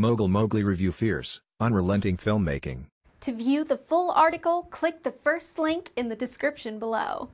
Mogul Mowgli review fierce, unrelenting filmmaking. To view the full article, click the first link in the description below.